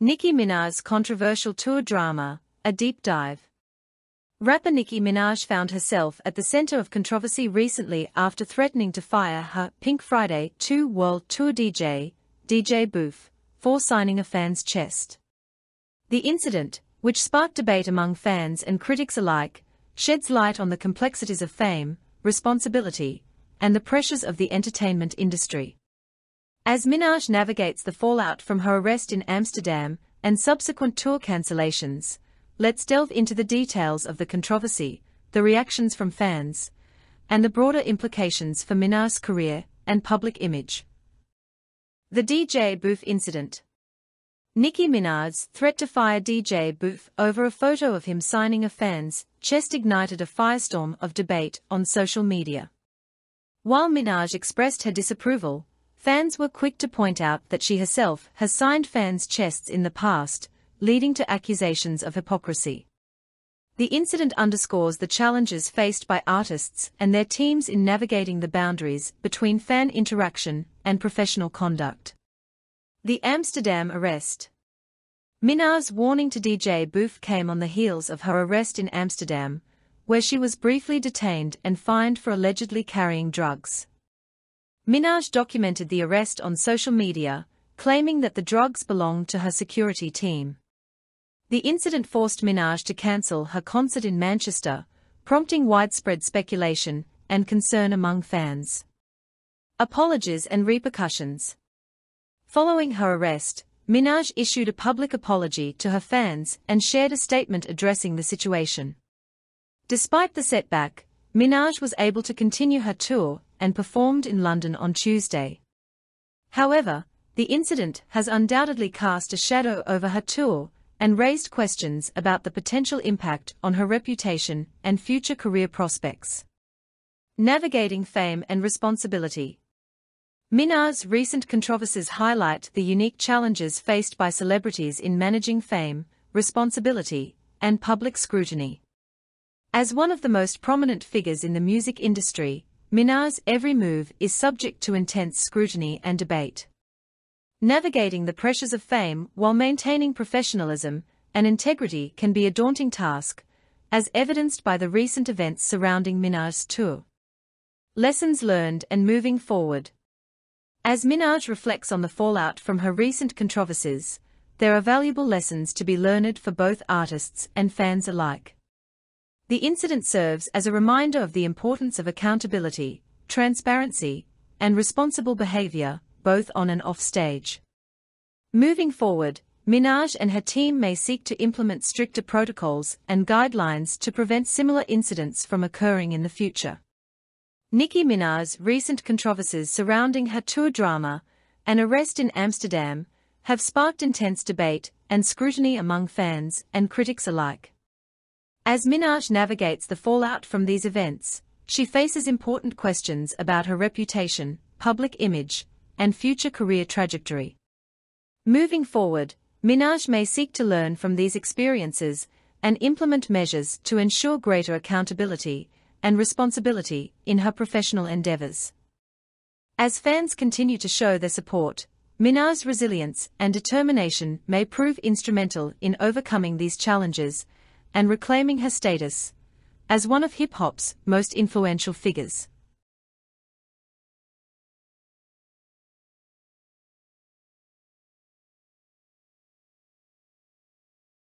Nicki Minaj's controversial tour drama, a deep dive. Rapper Nicki Minaj found herself at the center of controversy recently after threatening to fire her Pink Friday 2 World Tour DJ, DJ Boof, for signing a fan's chest. The incident, which sparked debate among fans and critics alike, sheds light on the complexities of fame, responsibility, and the pressures of the entertainment industry. As Minaj navigates the fallout from her arrest in Amsterdam and subsequent tour cancellations, let's delve into the details of the controversy, the reactions from fans, and the broader implications for Minaj's career and public image. The DJ Boof Incident Nicki Minaj's threat to fire DJ Boof over a photo of him signing a fan's chest ignited a firestorm of debate on social media. While Minaj expressed her disapproval, Fans were quick to point out that she herself has signed fans' chests in the past, leading to accusations of hypocrisy. The incident underscores the challenges faced by artists and their teams in navigating the boundaries between fan interaction and professional conduct. The Amsterdam arrest. Minaj's warning to DJ Boof came on the heels of her arrest in Amsterdam, where she was briefly detained and fined for allegedly carrying drugs. Minaj documented the arrest on social media, claiming that the drugs belonged to her security team. The incident forced Minaj to cancel her concert in Manchester, prompting widespread speculation and concern among fans. Apologies and repercussions. Following her arrest, Minaj issued a public apology to her fans and shared a statement addressing the situation. Despite the setback, Minaj was able to continue her tour and performed in London on Tuesday. However, the incident has undoubtedly cast a shadow over her tour and raised questions about the potential impact on her reputation and future career prospects. Navigating fame and responsibility. Minaj's recent controversies highlight the unique challenges faced by celebrities in managing fame, responsibility, and public scrutiny. As one of the most prominent figures in the music industry, Minaj's every move is subject to intense scrutiny and debate. Navigating the pressures of fame while maintaining professionalism and integrity can be a daunting task, as evidenced by the recent events surrounding Minaj's tour. Lessons learned and moving forward. As Minaj reflects on the fallout from her recent controversies, there are valuable lessons to be learned for both artists and fans alike. The incident serves as a reminder of the importance of accountability, transparency, and responsible behavior, both on and off stage. Moving forward, Minaj and her team may seek to implement stricter protocols and guidelines to prevent similar incidents from occurring in the future. Nicki Minaj's recent controversies surrounding her tour drama and arrest in Amsterdam have sparked intense debate and scrutiny among fans and critics alike. As Minaj navigates the fallout from these events, she faces important questions about her reputation, public image, and future career trajectory. Moving forward, Minaj may seek to learn from these experiences and implement measures to ensure greater accountability and responsibility in her professional endeavors. As fans continue to show their support, Minaj's resilience and determination may prove instrumental in overcoming these challenges and reclaiming her status as one of hip hop's most influential figures.